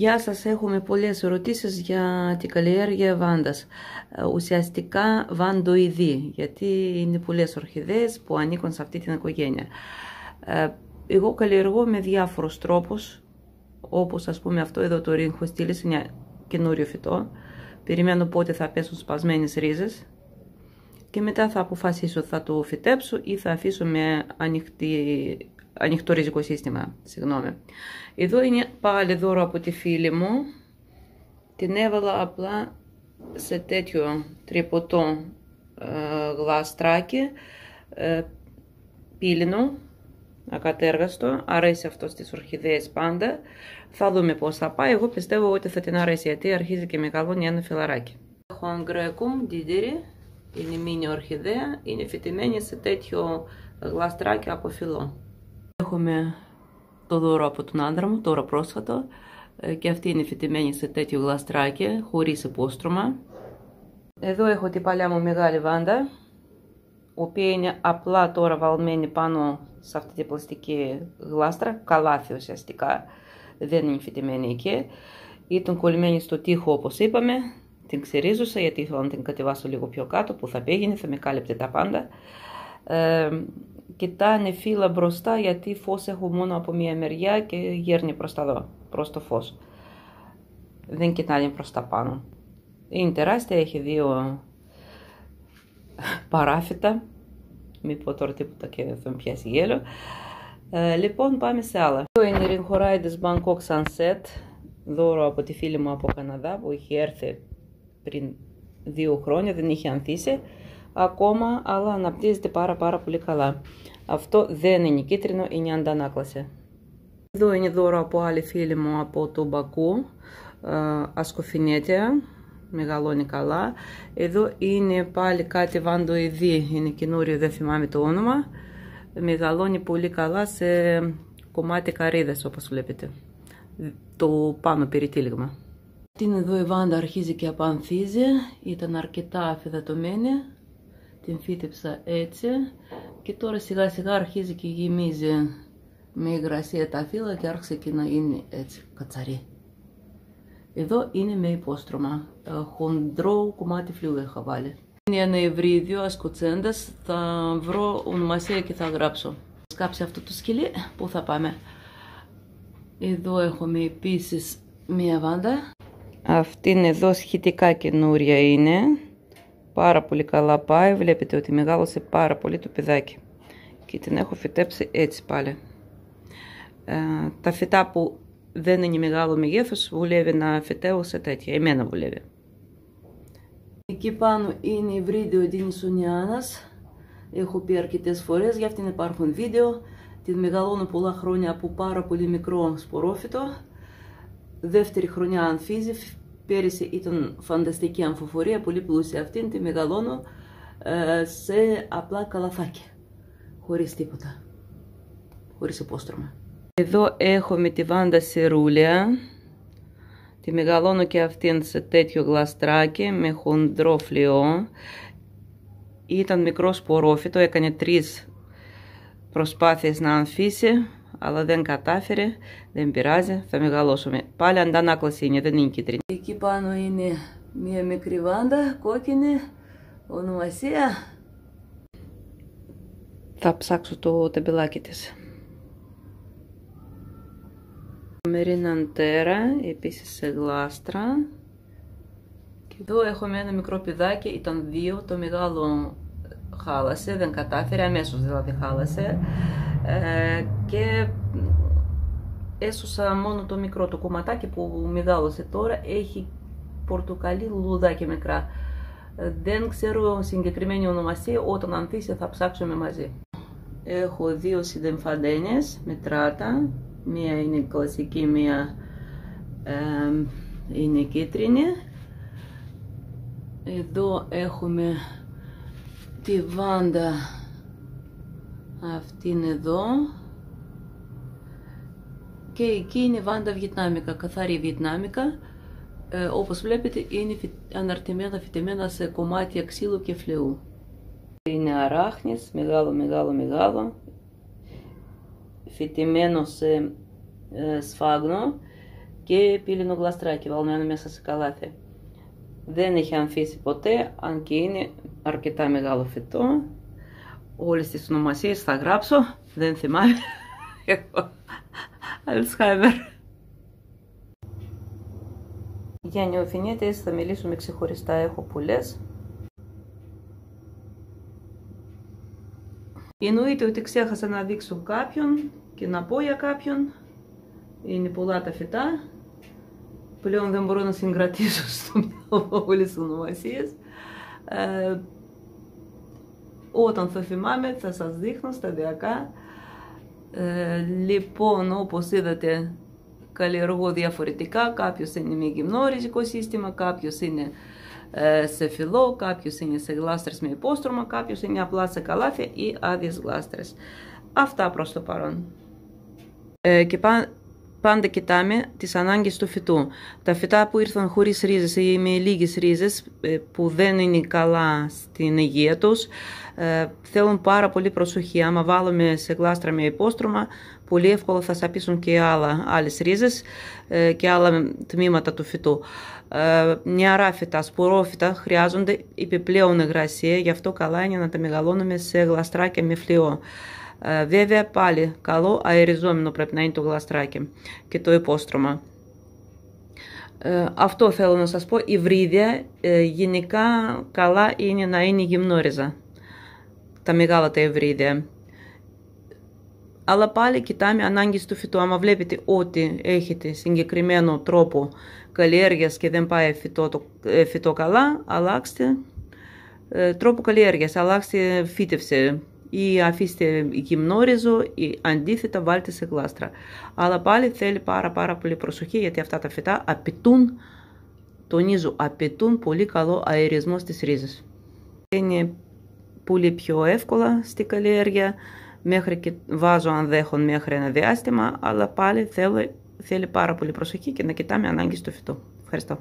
Γεια σας, έχουμε πολλές ερωτήσεις για την καλλιέργεια βάντας. Ε, ουσιαστικά βαντοειδή, γιατί είναι πολλές ορχιδέες που ανήκουν σε αυτή την οικογένεια. Ε, εγώ καλλιεργώ με διάφορους τρόπους, όπως ας πούμε αυτό εδώ το ρίγκο στήλης, είναι καινούριο φυτό. Περιμένω πότε θα πέσουν σπασμένες ρίζες και μετά θα αποφασίσω θα το φυτέψω ή θα αφήσω με ανοιχτή, ανοιχτό ριζικό σύστημα. Συγγνώμη. Εδώ είναι πάλι δώρο από τη φίλη μου. Την έβαλα απλά σε τέτοιο τρυποτό ε, γλαστράκι, ε, πύλινο, ακατέργαστο. Αρέσει αυτό στις ορχιδέες πάντα. Θα δούμε πώς θα πάει. Εγώ πιστεύω ότι θα την αρέσει γιατί αρχίζει και μεγαλώνει ένα φιλαράκι. Έχω αγκρέκουμ, δίδυρη. Είναι μίνι ορχιδέα. Είναι φυτεμένη σε τέτοιο γλαστράκι από φυλλό. Έχουμε το δώρο από τον άντρα μου, τώρα πρόσφατο. Ε, και αυτή είναι φυτεμένη σε τέτοιο γλαστράκι, χωρίς υπόστρωμα. Εδώ έχω την παλιά μου μεγάλη βάντα, η οποία είναι απλά τώρα βαλμένη πάνω σε αυτή την πλαστική γλάστρα, καλάθι ουσιαστικά, δεν είναι φυτεμένη εκεί. Ήταν κολλημένη στο τοίχο όπως είπαμε, την ξερίζωσα γιατί ήθελα να την κατεβάσω λίγο πιο κάτω που θα πήγαινε, θα με κάλυπτε τα πάντα. Ε, κοιτάνε φύλλα μπροστά γιατί φως έχω μόνο από μία μεριά και γέρνει προς τα δω, προς το φως. Δεν κοιτάνε προς τα πάνω. Είναι τεράστια, έχει δύο παράφυτα. Μην πω τώρα τίποτα και θα με πιάσει γέλο. Ε, λοιπόν, πάμε σε άλλα. Αυτό είναι η Ringhorides Bangkok Sunset. Δώρο από τη φίλη μου από Καναδά που είχε έρθει πριν δύο χρόνια, δεν είχε ανθίσει ακόμα, αλλά αναπτύσσεται πάρα πάρα πολύ καλά. Αυτό δεν είναι κίτρινο, είναι αντανάκλαση. Εδώ είναι δώρο από άλλη φίλη μου από το Μπακού, ασκοφινέτια, μεγαλώνει καλά. Εδώ είναι πάλι κάτι βαντοειδή, είναι καινούριο, δεν θυμάμαι το όνομα. Μεγαλώνει πολύ καλά σε κομμάτι καρύδας όπως βλέπετε. Το πάνω περιτύλιγμα. Την εδώ η βάντα αρχίζει και απανθίζει, ήταν αρκετά αφιδατωμένη την φύτεψα έτσι και τώρα σιγά σιγά αρχίζει και γεμίζει με υγρασία τα φύλλα και άρχισε και να είναι έτσι κατσαρί. Εδώ είναι με υπόστρωμα, ε, χοντρό κομμάτι φλοιού είχα βάλει. Είναι ένα ευρύδιο ασκοτσέντας, θα βρω ονομασία και θα γράψω. Σκάψει αυτό το σκυλί, πού θα πάμε; Εδώ έχουμε επίσης μία βάντα. Αυτή είναι εδώ σχετικά καινούρια είναι. Πάρα πολύ καλά πάει. Βλέπετε ότι μεγάλωσε πάρα πολύ το παιδάκι. Και την έχω φυτέψει έτσι πάλι. Ε, τα φυτά που δεν είναι μεγάλο μεγέθος βουλεύει να φυτεύω σε τέτοια. Εμένα βουλεύει. Εκεί πάνω είναι η βρίδιο Ντινισονιάνας. Έχω πει αρκετές φορές, για αυτήν υπάρχουν βίντεο. Την μεγαλώνω πολλά χρόνια από πάρα πολύ μικρό σπορόφυτο. Δεύτερη χρονιά ανθίζει, Πέρυσι ήταν φανταστική αμφοφορία, πολύ πλούσια αυτήν, τη μεγαλώνω ε, σε απλά καλαθάκια, χωρίς τίποτα, χωρίς υπόστρωμα. Εδώ έχουμε τη βάντα σερούλια, τη μεγαλώνω και αυτήν σε τέτοιο γλαστράκι με χοντρό φλοιό. Ήταν μικρός σπορόφυτο, έκανε τρεις προσπάθειες να ανθίσει, αλλά δεν κατάφερε, δεν πειράζει, θα μεγαλώσουμε. Πάλι αντανάκλαση είναι, δεν είναι κίτρινη. Εκεί πάνω είναι μια μικρή βάντα, κόκκινη, ονομασία. Θα ψάξω το τεμπελάκι της. Μερίνα Αντέρα, επίσης σε γλάστρα. Και εδώ έχουμε ένα μικρό πηδάκι, ήταν δύο, το μεγάλο χάλασε, δεν κατάφερε, αμέσως δηλαδή χάλασε. Ε, και έσωσα μόνο το μικρό το κομματάκι που μεγάλωσε τώρα, έχει πορτοκαλί λουλουδάκια μικρά. Ε, δεν ξέρω συγκεκριμένη ονομασία, όταν ανθίσει θα ψάξουμε μαζί. Έχω δύο συντεμφαντένες με τράτα, μία είναι κλασική, μία ε, είναι κίτρινη. Εδώ έχουμε τη βάντα αυτή είναι εδώ. Και εκεί είναι βάντα βιετνάμικα, καθαρή βιετνάμικα. Ε, όπως βλέπετε είναι αναρτημένα, φυτεμένα σε κομμάτια ξύλου και φλεού. Είναι αράχνης, μεγάλο, μεγάλο, μεγάλο. Φυτεμένο σε ε, σφάγνο και πύλινο γλαστράκι βαλμένο μέσα σε καλάθι. Δεν έχει αμφίσει ποτέ, αν και είναι αρκετά μεγάλο φυτό. Όλες τις ονομασίες θα γράψω, δεν θυμάμαι. Έχω Αλτσχάιμερ. Για νεοφινίτες θα μιλήσουμε ξεχωριστά, έχω πολλές. Εννοείται ότι ξέχασα να δείξω κάποιον και να πω για κάποιον. Είναι πολλά τα φυτά. Πλέον δεν μπορώ να συγκρατήσω στο μυαλό όλες τις ονομασίες. Ε, όταν θα θυμάμαι θα σας δείχνω σταδιακά. Ε, λοιπόν, όπως είδατε, καλλιεργώ διαφορετικά. Κάποιος είναι με γυμνό ριζικό σύστημα, κάποιος είναι ε, σε φυλλό, κάποιος είναι σε γλάστρες με υπόστρωμα, κάποιος είναι απλά σε καλάθια ή άδειες γλάστρες. Αυτά προς το παρόν. Ε, και πάντα κοιτάμε τις ανάγκες του φυτού. Τα φυτά που ήρθαν χωρίς ρίζες ή με λίγες ρίζες ε, που δεν είναι καλά στην υγεία τους θέλουν πάρα πολύ προσοχή. Άμα βάλουμε σε γλάστρα με υπόστρωμα πολύ εύκολα θα σαπίσουν και άλλα, άλλες ρίζες και άλλα τμήματα του φυτού. Νεαρά φυτά, σπορόφυτα χρειάζονται επιπλέον υγρασία, γι' αυτό καλά είναι να τα μεγαλώνουμε σε γλαστράκια με φλοιό. Βέβαια πάλι καλό αεριζόμενο πρέπει να είναι το γλαστράκι και το υπόστρωμα. Αυτό θέλω να σας πω, η βρύδια γενικά καλά είναι να είναι γυμνόριζα, τα μεγάλα τα ευρύδια. Αλλά πάλι κοιτάμε ανάγκες του φυτού. Άμα βλέπετε ότι έχετε συγκεκριμένο τρόπο καλλιέργειας και δεν πάει φυτό, το, φυτό καλά, αλλάξτε τρόπο καλλιέργειας, αλλάξτε φύτευση ή αφήστε γυμνόριζο ή αντίθετα βάλτε σε γλάστρα. Αλλά πάλι θέλει πάρα πάρα πολύ προσοχή γιατί αυτά τα φυτά απαιτούν, τονίζω, απαιτούν πολύ καλό αερισμό στις ρίζες. Είναι πολύ πιο εύκολα στη καλλιέργεια, μέχρι και βάζω αν δέχον μέχρι ένα διάστημα, αλλά πάλι θέλει, θέλει πάρα πολύ προσοχή και να κοιτάμε ανάγκη στο φυτό. Ευχαριστώ.